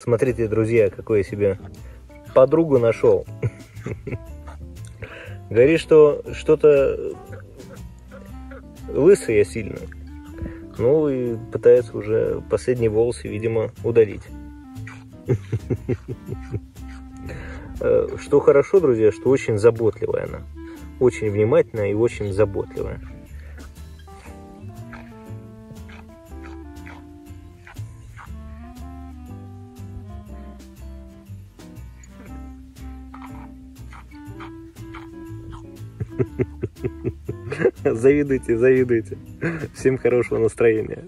Смотрите, друзья, какой я себе подругу нашел. Говорит, что что-то лысый сильно. Ну и пытается уже последние волосы, видимо, удалить. Э, что хорошо, друзья, что очень заботливая она. Очень внимательная и очень заботливая. Завидуйте, завидуйте. Всем хорошего настроения.